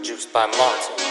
Produced by Martin.